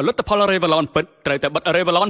ផលិតផល Revlon ពិតត្រូវតែបិទ Revlon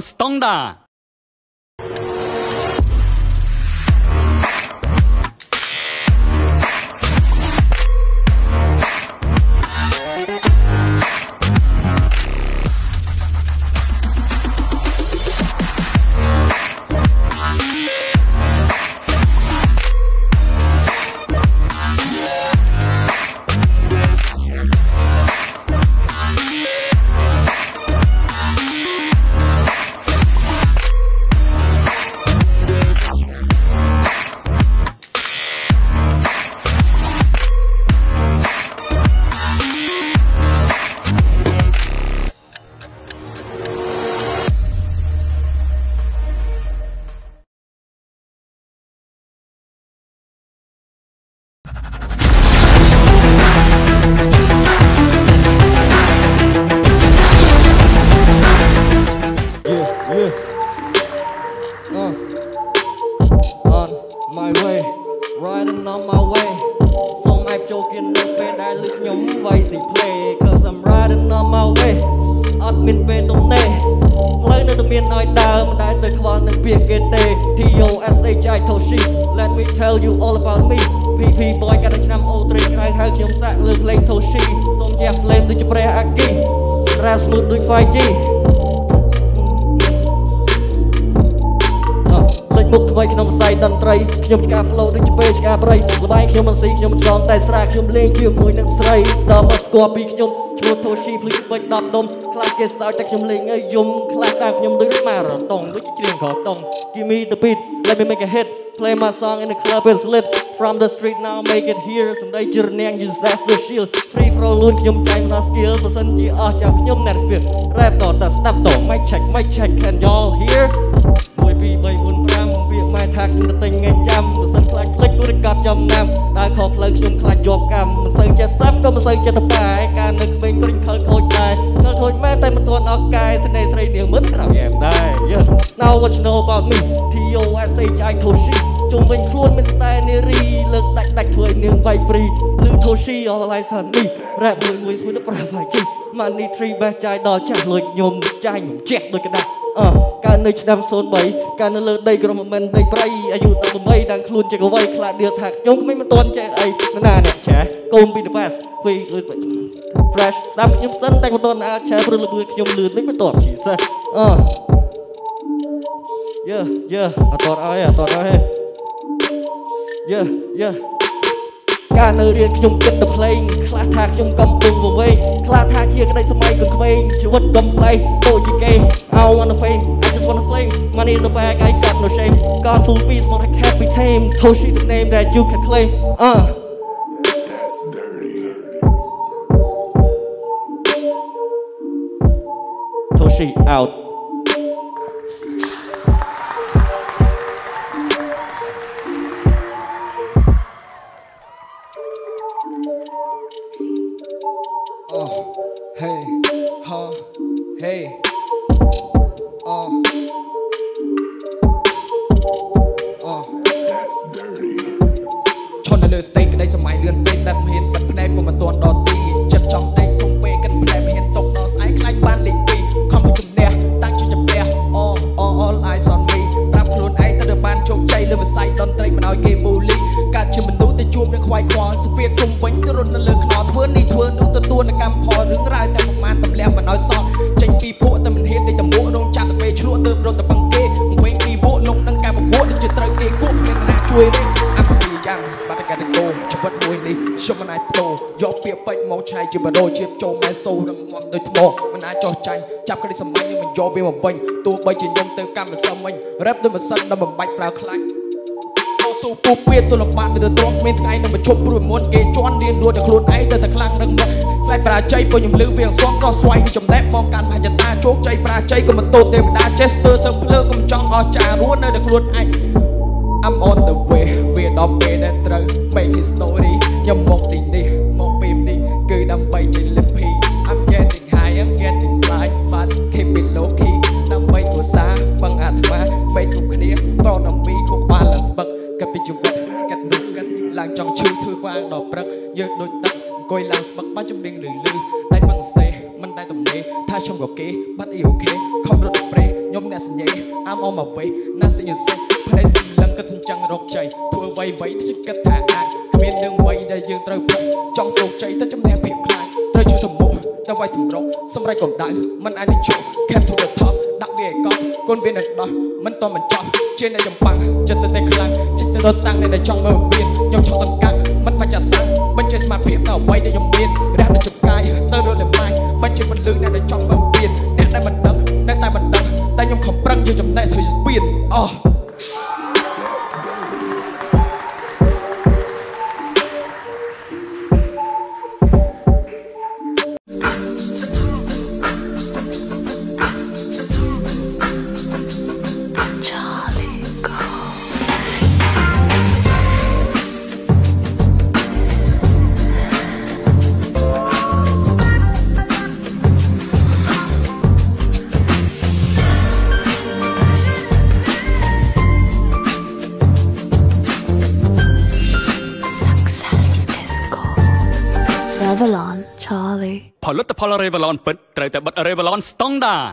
Standard មានឲ្យដើមមិនដែលទៅខ្វល់នឹងពាក្យគេទេ T O S H I Toshi Let me tell you all about me PP boy កាត់ឆ្នាំ O3 ក្រៅហៅខ្ញុំសាក់លើភ្លេង Toshi សូមជះ flame ដូចព្រះអាគី rap smooth ដូច 5G មុខថ្មីក្នុងវិស័យតន្ត្រីខ្ញុំឆ្កា flow ដូចជាពេលឆ្កាប្រៃលបែងខ្ញុំមិនស៊ីខ្ញុំមិនសំតែស្រាខ្ញុំលេងជាមួយនឹងស្រីតើមកស្គាល់ពីខ្ញុំឈ្មោះ Toshi ភ្លេចពេច10ដុំខ្លាចគេសើចតែខ្ញុំលេងឲ្យយំខ្លាចតាមខ្ញុំដូចម៉ារ៉ាតុងដូចជាច្រៀងក្រតុង Give me the beat let me make a hit play my song in the club it's lit from the street now make it here សំដីជិរនាង disaster shield free flow លួនខ្ញុំចាញ់ណា skill បើសិនជាអស់ចាំខ្ញុំ net fit rap តតែស្ដាប់ត mic check mic check can y'all hear ចគូរកាត់ចំណាំដើរខុសផ្លូវខ្ញុំខ្លាចជាប់កម្មមិនសូវចេះសាំក៏មិនសូវចេះតបែការនៅក្មេងគ្រិញខលខូចដែរខលខូចមែនតែមិនទាន់អស់កាយស្នេហ៍ស្រីនាងមើលក្រៅយ៉ែមដែរ Yeah Now what you know about me T O S H I Toshi ជុំវិញខ្លួនមានស្តែនារីលើកដាច់ដាច់ធ្វើឲ្យនាងវាយព្រីលឺ Toshi all I said me rap មួយមួយមួយទៅប្រាវាយជី Money tree បេះចាយដល់ចាស់លុយខ្ញុំចាញ់ជែកដូចកដាស់ អើកើតនៅឆ្នាំ03កើតនៅលើដីក្រុមមិនដីព្រៃអាយុ18ដល់ខ្លួនជាកវីខ្លាចដៀលថាខ្ញុំគ្មានមិនទាន់ចេះអីណាអ្នកចាកូនពី the past ពី fresh ស្ដាប់ខ្ញុំសិនតែមិនទាន់អាចឆែព្រឹលលឿនខ្ញុំលឿននេះមិនទាន់ជីសេះអើយេយេអត់តអើយអត់តអើយយេយេ កាលនៅរៀនខ្ញុំគិតតែភ្លេងខ្លះថាខ្ញុំកំពុងវវែងខ្លះថាជាក្តីសម័យកក្មេងជីវិតកំប្លែងដូចជាគេ I wanna fame I just wanna flame money in the bag I got no shame God full peace but I can't be tame Toshi the name that you can claim uh Toshi out ននៅលើស្តេកក្តីសម័យលឿនពេកតែមិនហ៊ានបិទភ្នែកពុំមិនទាន់ដល់ទីចិត្តចង់ដេកសុំពេលគិតផ្លែមិនហ៊ានຕົកដល់ស្អែកខ្លាចបានលេខ2ខំពីជំនះតាំងជាជំនះ all all all eyes on me ប្រាប់ខ្លួនឯងទៅបានជោគជ័យលើវិស័យតន្ត្រីមិនឲ្យគេប៊ូលីកើតជាមនុស្សទៅជួបនឹងខ្វាយខ្វល់ស្ពាតជុំវិញទៅរត់នៅលើខ្នល់ធ្វើនេះធ្វើនោះទទួលនៅកម្មផលរឿងរ៉ាវតែប្រមាណតម្លះមិនឲ្យសោះ ខ្ញុំមិនអាចសូយកពាក្យពេចមកឆៃជាបដោជាចូលម៉ែសូរឹងមាំដូចថ្មមិនអាចចោះចាញ់ចាប់ក្តីសម្ាញ់នឹងមិនយកវាមកវិញទោះបីជាខ្ញុំទៅកម្មសមិញរ៉េបដូចមិនសិនដល់បំបាច់ប្រើខ្លាញ់ស៊ូពូពៀទៅលំបាកទៅទ្រាំមានថ្ងៃនឹងបញ្ឈប់ព្រោះមុនគេជន់រៀនរួចតែខ្លួនឯងទៅតែខ្លាំងរឹងមកខ្លាចប្រាជ័យពុញខ្ញុំលឺវាងសំសោះស្វែងចំណែកបងកាន់បច្ចតាជោគជ័យប្រាជ័យក៏មិនតូតទេវតាចេះស្ទើរទៅភ្លើកុំចង់អស់ចារួននៅតែខ្លួនឯង I'm on the way វាដល់ពេលដែលត្រូវ make history ខ្ញុំមកទីនេះមកពេលនេះគឺដើម្បីជា lippy I'm getting high I'm getting fly but keep it low key ដើម្បីឧស្សាហ៍បង្អាត្មាបែកគ្រប់គ្នាប្រដំពីគូក្បាលឡើងស្បឹកកាត់ពីជីវិតកាត់នោះកាត់ឡើងចង់ឈឺធ្វើវាងដល់ព្រឹកយើងដូចទឹកអង្គុយឡើងស្បឹកបាច់ជំនាញលឺលឺដៃបឹងសេះមិនតែទំនេរថាខ្ញុំក៏គេបាត់អីអូខេខំរត់ប្រេខ្ញុំអ្នកសញ្ញេ I'm on my way ណាសញ្ញសេផ្នែកស៊ីលឹងគិតសញ្ចឹងរកជ័យធ្វើអ្វីអ្វីដែលគិតថាអាចគ្មានរឿងអ្វីដែលយើងត្រូវព្រឹកចង់ជោគជ័យតែចំណេះភាពខ្លាចត្រូវជួយទៅមុខតែវាយសម្រុកសម្រេចកម្ដៅមិនអាចនឹងជោគ Cap to the top ដាក់វាឲ្យកប់កូនវានឹងដោះមិនតមិនចប់ជាអ្នកចំបាំងចិត្តទៅតែខ្លាំងចិត្តទៅតាំងអ្នកដែលចង់មើលមានខ្ញុំចង់សង្កាំងមិនបាច់អាសាំងបញ្ចេញស្មារតីទៅអ្វីដែលខ្ញុំមានរះនឹងជប់កាយទៅរត់លេម៉ាយបញ្ចេញពលឹងអ្នកដែលចង់មើលមានអ្នកដែលមិនដឹងអ្នកតែមិនដឹងតែខ្ញុំខំប្រឹងយកចំណេះធ្វើស្ពានអ Revlon, Charlie. ផលិតផល Revlon ពិតត្រូវតែបិទ Revlon ស្តង់ដារ